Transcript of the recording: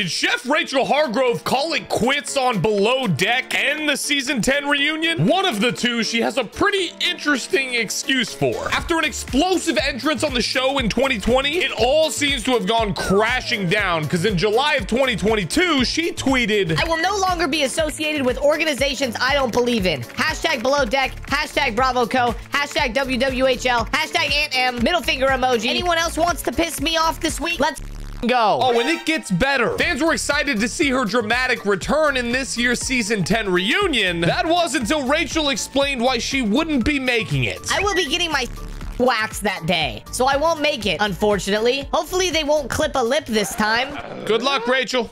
Did Chef Rachel Hargrove call it quits on Below Deck and the season 10 reunion? One of the two she has a pretty interesting excuse for. After an explosive entrance on the show in 2020, it all seems to have gone crashing down because in July of 2022, she tweeted, I will no longer be associated with organizations I don't believe in. Hashtag below deck, hashtag Bravo Co, hashtag WWHL, hashtag Aunt M, middle finger emoji. Anyone else wants to piss me off this week? Let's go. Oh, and it gets better. Fans were excited to see her dramatic return in this year's season 10 reunion. That was until Rachel explained why she wouldn't be making it. I will be getting my wax that day, so I won't make it, unfortunately. Hopefully they won't clip a lip this time. Good luck, Rachel.